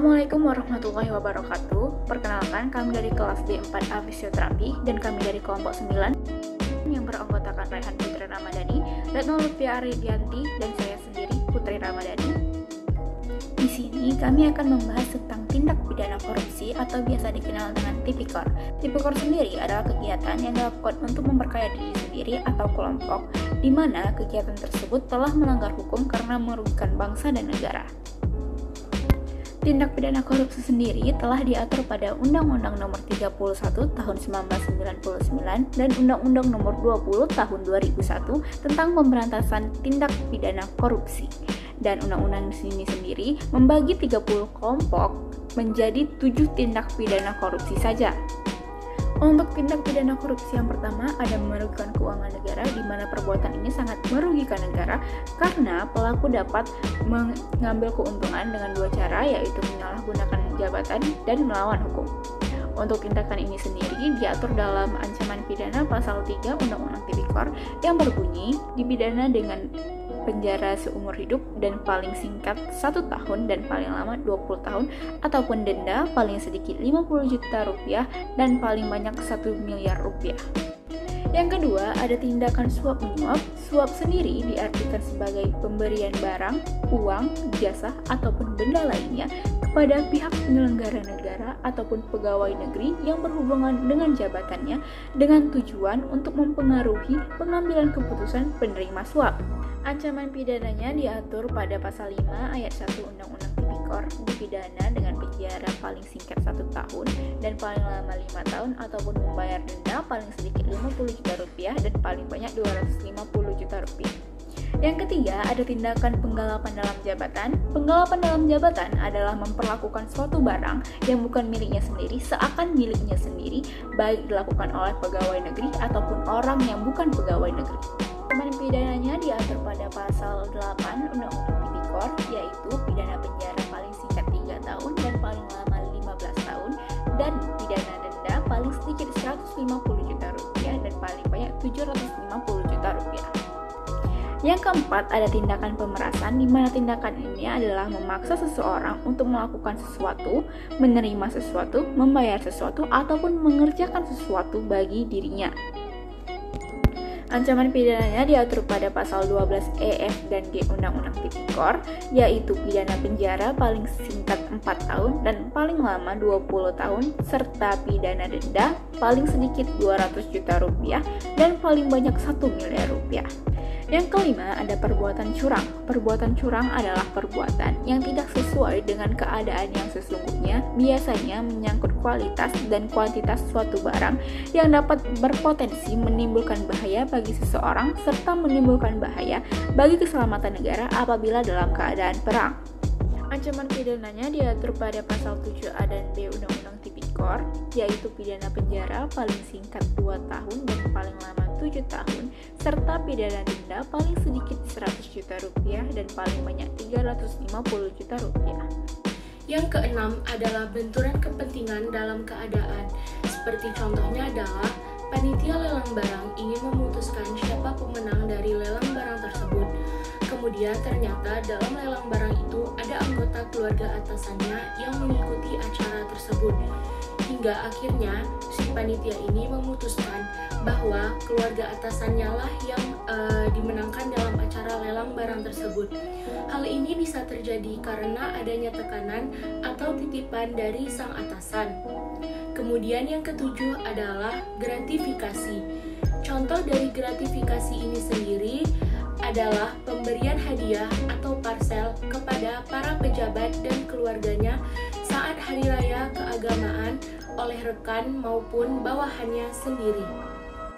Assalamualaikum warahmatullahi wabarakatuh. Perkenalkan, kami dari kelas D4A Fisioterapi dan kami dari kelompok 9 yang beranggotakan Raihan Putri Ramadhani, Retno Lutfia Aridianti, dan saya sendiri Putri Ramadhani. Di sini kami akan membahas tentang tindak pidana korupsi atau biasa dikenal dengan tipikor. Tipikor sendiri adalah kegiatan yang dilakukan untuk memperkaya diri sendiri atau kelompok, di mana kegiatan tersebut telah melanggar hukum karena merugikan bangsa dan negara. Tindak pidana korupsi sendiri telah diatur pada Undang-Undang Nomor 31 Tahun 1999 dan Undang-Undang Nomor 20 Tahun 2001 tentang pemberantasan tindak pidana korupsi. Dan undang-undang ini sendiri membagi 30 kelompok menjadi 7 tindak pidana korupsi saja. Untuk tindak pidana korupsi yang pertama ada merugikan keuangan negara di mana perbuatan ini sangat merugikan negara karena pelaku dapat mengambil keuntungan dengan dua cara yaitu menyalahgunakan jabatan dan melawan hukum. Untuk tindakan ini sendiri diatur dalam ancaman pidana pasal 3 Undang-Undang Tipikor yang berbunyi dipidana dengan penjara seumur hidup dan paling singkat satu tahun dan paling lama 20 tahun ataupun denda paling sedikit 50 juta rupiah dan paling banyak 1 miliar rupiah. Yang kedua, ada tindakan suap menyuap. Suap sendiri diartikan sebagai pemberian barang, uang, jasa, ataupun benda lainnya kepada pihak penyelenggara negara ataupun pegawai negeri yang berhubungan dengan jabatannya dengan tujuan untuk mempengaruhi pengambilan keputusan penerima suap. Ancaman pidananya diatur pada pasal 5 ayat 1 Undang-Undang Tipikor dipidana dengan penjara paling singkat satu tahun dan paling lama lima tahun ataupun membayar denda paling sedikit 50 juta rupiah dan paling banyak 250 juta rupiah. Yang ketiga, ada tindakan penggalapan dalam jabatan. Penggalapan dalam jabatan adalah memperlakukan suatu barang yang bukan miliknya sendiri seakan miliknya sendiri, baik dilakukan oleh pegawai negeri ataupun orang yang bukan pegawai negeri. Ancaman pidananya diatur pada pasal 8 Undang-Undang Tipikor, yaitu 750 juta rupiah. Yang keempat, ada tindakan pemerasan, di mana tindakan ini adalah memaksa seseorang untuk melakukan sesuatu, menerima sesuatu, membayar sesuatu, ataupun mengerjakan sesuatu bagi dirinya. Ancaman pidananya diatur pada pasal 12 EF dan G Undang-Undang Tipikor, yaitu pidana penjara paling singkat 4 tahun dan paling lama 20 tahun, serta pidana denda paling sedikit 200 juta rupiah dan paling banyak 1 miliar rupiah. Yang kelima, ada perbuatan curang. Perbuatan curang adalah perbuatan yang tidak sesuai dengan keadaan yang sesungguhnya, biasanya menyangkut kualitas dan kuantitas suatu barang yang dapat berpotensi menimbulkan bahaya bagi seseorang serta menimbulkan bahaya bagi keselamatan negara apabila dalam keadaan perang. Ancaman pidananya diatur pada pasal 7A dan B Undang-Undang Tipikor, yaitu pidana penjara paling singkat 2 tahun dan paling lama 7 tahun, serta pidana denda paling sedikit 100 juta rupiah dan paling banyak 350 juta rupiah. Yang keenam adalah benturan kepentingan dalam keadaan, seperti contohnya adalah panitia lelang barang ingin memutuskan siapa pemenang dari lelang barang tersebut. Kemudian ternyata dalam lelang barang itu ada anggota keluarga atasannya yang mengikuti acara tersebut. Hingga akhirnya si panitia ini memutuskan bahwa keluarga atasannya lah yang uh, dimenangkan dalam acara lelang barang tersebut. Hal ini bisa terjadi karena adanya tekanan atau titipan dari sang atasan. Kemudian yang ketujuh adalah gratifikasi. Contoh dari gratifikasi ini sendiri adalah pemberian hadiah atau parsel kepada para pejabat dan keluarganya hari raya keagamaan oleh rekan maupun bawahannya sendiri.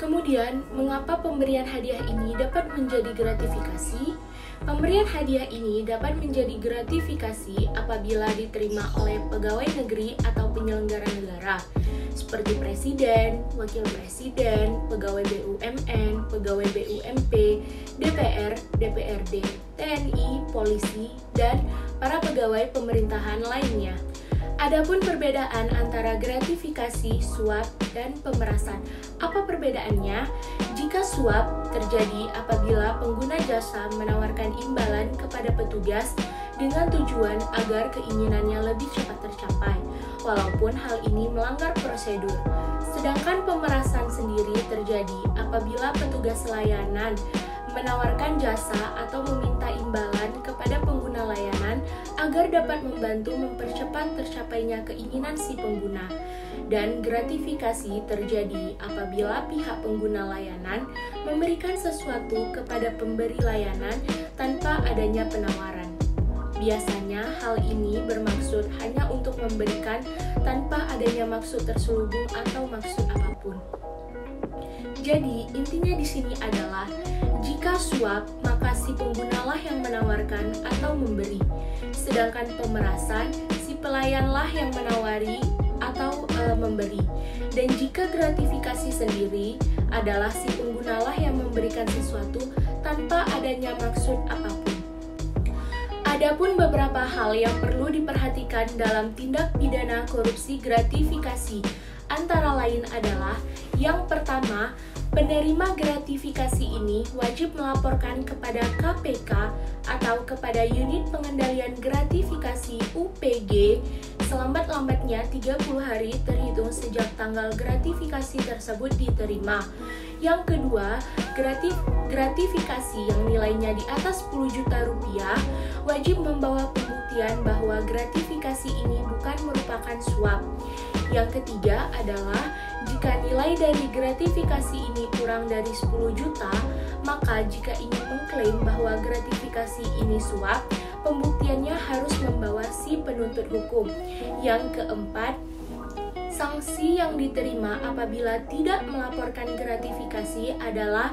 Kemudian, mengapa pemberian hadiah ini dapat menjadi gratifikasi? Pemberian hadiah ini dapat menjadi gratifikasi apabila diterima oleh pegawai negeri atau penyelenggara negara, seperti presiden, wakil presiden, pegawai BUMN, pegawai BUMP, DPR, DPRD, TNI, polisi, dan para pegawai pemerintahan lainnya. Adapun perbedaan antara gratifikasi, suap, dan pemerasan. Apa perbedaannya? Jika suap terjadi apabila pengguna jasa menawarkan imbalan kepada petugas dengan tujuan agar keinginannya lebih cepat tercapai, walaupun hal ini melanggar prosedur. Sedangkan pemerasan sendiri terjadi apabila petugas layanan menawarkan jasa atau meminta imbalan kepada pengguna agar dapat membantu mempercepat tercapainya keinginan si pengguna. Dan gratifikasi terjadi apabila pihak pengguna layanan memberikan sesuatu kepada pemberi layanan tanpa adanya penawaran. Biasanya hal ini bermaksud hanya untuk memberikan tanpa adanya maksud terselubung atau maksud apa pun. Jadi, intinya di sini adalah jika suap, maka si penggunalah yang menawarkan atau memberi. Sedangkan pemerasan, si pelayanlah yang menawari atau e, memberi. Dan jika gratifikasi sendiri adalah si penggunalah yang memberikan sesuatu tanpa adanya maksud apa pun. Adapun beberapa hal yang perlu diperhatikan dalam tindak pidana korupsi gratifikasi antara lain adalah yang pertama, Penerima gratifikasi ini wajib melaporkan kepada KPK atau kepada Unit Pengendalian Gratifikasi UPG selambat-lambatnya 30 hari terhitung sejak tanggal gratifikasi tersebut diterima. Yang kedua, gratif gratifikasi yang nilainya di atas 10 juta rupiah wajib membawa pembuktian bahwa gratifikasi ini bukan merupakan suap. Yang ketiga adalah jika nilai dari gratifikasi ini kurang dari 10 juta, maka jika ingin mengklaim bahwa gratifikasi ini suap, pembuktiannya harus membawa si penuntut hukum. Yang keempat, sanksi yang diterima apabila tidak melaporkan gratifikasi adalah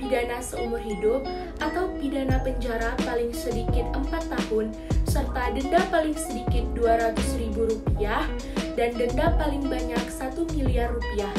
pidana seumur hidup atau pidana penjara paling sedikit 4 tahun serta denda paling sedikit Rp200.000 dan denda paling banyak 1 miliar rupiah.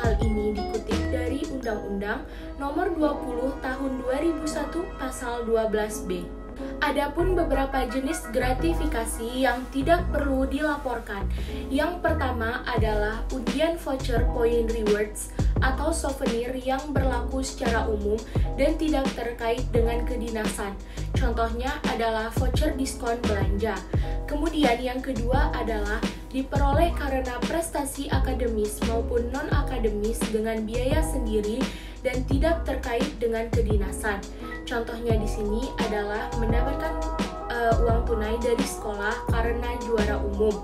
Hal ini dikutip dari Undang-Undang Nomor 20 Tahun 2001 Pasal 12B. Adapun beberapa jenis gratifikasi yang tidak perlu dilaporkan. Yang pertama adalah undian voucher point rewards atau souvenir yang berlaku secara umum dan tidak terkait dengan kedinasan. Contohnya adalah voucher diskon belanja. Kemudian yang kedua adalah diperoleh karena prestasi akademis maupun non-akademis dengan biaya sendiri dan tidak terkait dengan kedinasan. Contohnya di sini adalah mendapatkan uh, uang tunai dari sekolah karena juara umum.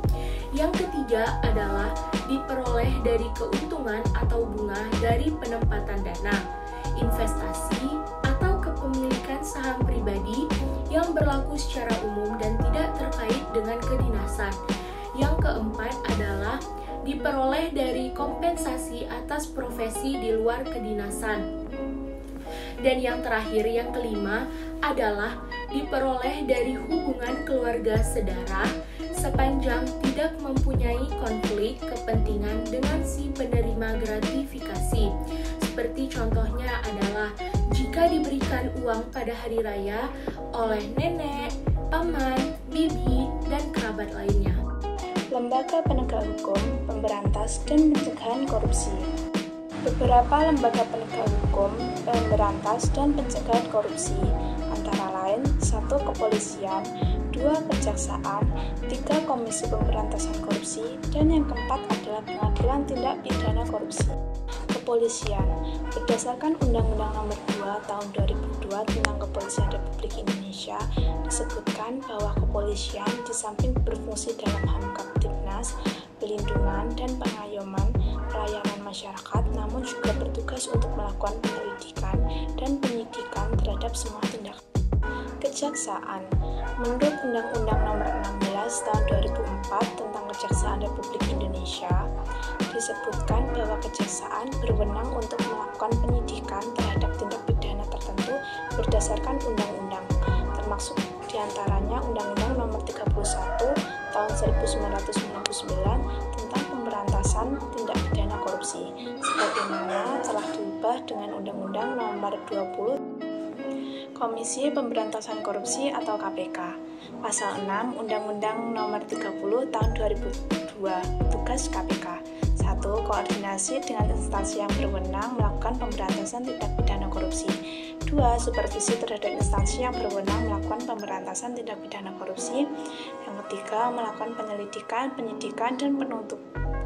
Yang ketiga adalah diperoleh dari keuntungan atau bunga dari penempatan dana, investasi, atau kepemilikan saham pribadi yang berlaku secara umum dan tidak terkait dengan kedinasan. Yang keempat adalah diperoleh dari kompensasi atas profesi di luar kedinasan. Dan yang terakhir, yang kelima adalah diperoleh dari hubungan keluarga sedara sepanjang tidak mempunyai konflik kepentingan dengan si penerima gratifikasi. Seperti contohnya adalah jika diberikan uang pada hari raya oleh nenek, paman, bibi, dan kerabat lainnya. Lembaga Penegak Hukum, Pemberantas dan Pencegahan Korupsi Beberapa lembaga penegak hukum, pemberantas, dan pencegahan korupsi antara lain satu kepolisian, dua kejaksaan, tiga komisi pemberantasan korupsi, dan yang keempat adalah pengadilan tindak pidana korupsi. Kepolisian berdasarkan Undang-Undang Nomor 2 Tahun 2002 tentang Kepolisian Republik Indonesia disebutkan bahwa kepolisian di samping berfungsi dalam Pelindungan dan pengayoman pelayanan masyarakat namun juga bertugas untuk melakukan penyelidikan dan penyidikan terhadap semua tindakan Kejaksaan. Menurut Undang-Undang Nomor 16 Tahun 2004 tentang Kejaksaan Republik Indonesia, disebutkan bahwa kejaksaan berwenang untuk melakukan penyidikan terhadap tindak pidana tertentu berdasarkan undang-undang, termasuk di antaranya Undang-Undang Nomor 31 Tahun 1999 tentang pemberantasan tindak pidana korupsi, sebagaimana telah diubah dengan Undang-Undang Nomor 20 Komisi Pemberantasan Korupsi atau KPK. Pasal 6 Undang-Undang Nomor 30 Tahun 2002 Tugas KPK. 1. Koordinasi dengan instansi yang berwenang melakukan pemberantasan tindak pidana korupsi. Kedua, supervisi terhadap instansi yang berwenang melakukan pemberantasan tindak pidana korupsi. Yang ketiga, melakukan penyelidikan, penyidikan, dan penuntut,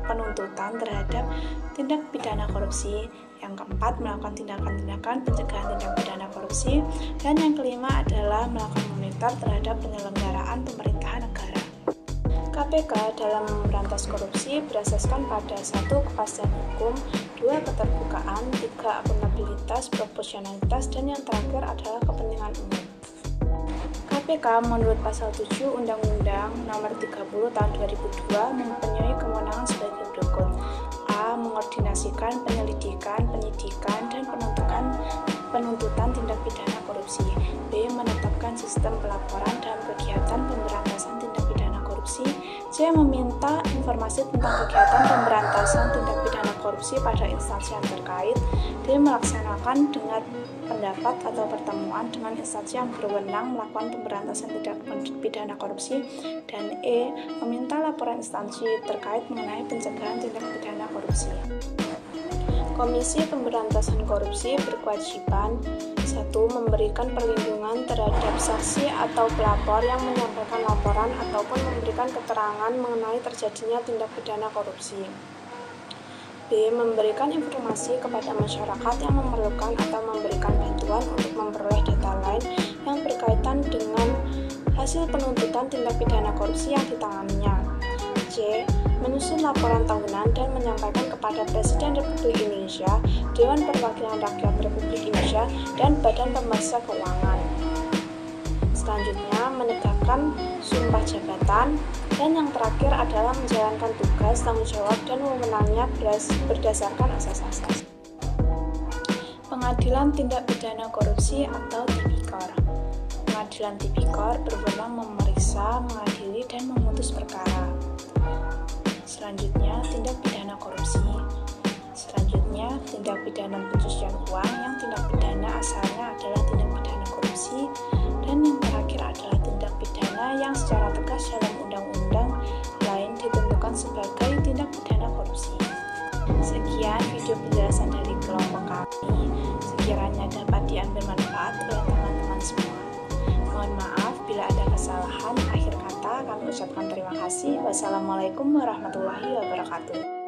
penuntutan terhadap tindak pidana korupsi. Yang keempat, melakukan tindakan-tindakan pencegahan tindak pidana korupsi. Dan yang kelima adalah melakukan monitor terhadap penyelenggaraan pemerintahan negara. KPK dalam memberantas korupsi berasaskan pada satu kepastian hukum, dua keterbukaan, tiga akuntabilitas, proporsionalitas, dan yang terakhir adalah kepentingan umum. KPK menurut pasal 7 Undang-Undang Nomor 30 Tahun 2002 mempunyai kewenangan sebagai berikut: A. Mengordinasikan penyelidikan, penyidikan, dan penuntutan penuntutan tindak pidana korupsi. B. Menetapkan sistem pelaporan dan kegiatan pemberantasan tindak pidana korupsi. C. Meminta informasi tentang kegiatan pemberantasan tindak pidana korupsi pada instansi yang terkait. D. Melaksanakan dengan pendapat atau pertemuan dengan instansi yang berwenang melakukan pemberantasan tindak pidana korupsi. Dan E. Meminta laporan instansi terkait mengenai pencegahan tindak pidana korupsi. Komisi Pemberantasan Korupsi berkewajiban satu memberikan perlindungan terhadap saksi atau pelapor yang menyampaikan laporan ataupun memberikan keterangan mengenai terjadinya tindak pidana korupsi. B. Memberikan informasi kepada masyarakat yang memerlukan atau memberikan bantuan untuk memperoleh data lain yang berkaitan dengan hasil penuntutan tindak pidana korupsi yang ditanganinya. C menyusun laporan tahunan dan menyampaikan kepada Presiden Republik Indonesia, Dewan Perwakilan Rakyat Republik Indonesia, dan Badan Pemeriksa Keuangan. Selanjutnya, menegakkan sumpah jabatan, dan yang terakhir adalah menjalankan tugas, tanggung jawab, dan wewenangnya berdasarkan asas-asas. Pengadilan Tindak Pidana Korupsi atau Tipikor Pengadilan Tipikor berwenang memeriksa, mengadili, dan memutus perkara. Selanjutnya, tindak pidana korupsi. Selanjutnya, tindak pidana pencucian uang yang tindak pidana asalnya adalah tindak pidana korupsi dan yang terakhir adalah tindak pidana yang secara tegas dalam undang-undang lain ditentukan sebagai tindak pidana korupsi. Sekian video penjelasan dari kelompok kami. Sekiranya dapat diambil manfaat oleh teman-teman semua. Mohon maaf bila ada kesalahan. Kami ucapkan terima kasih. Wassalamualaikum warahmatullahi wabarakatuh.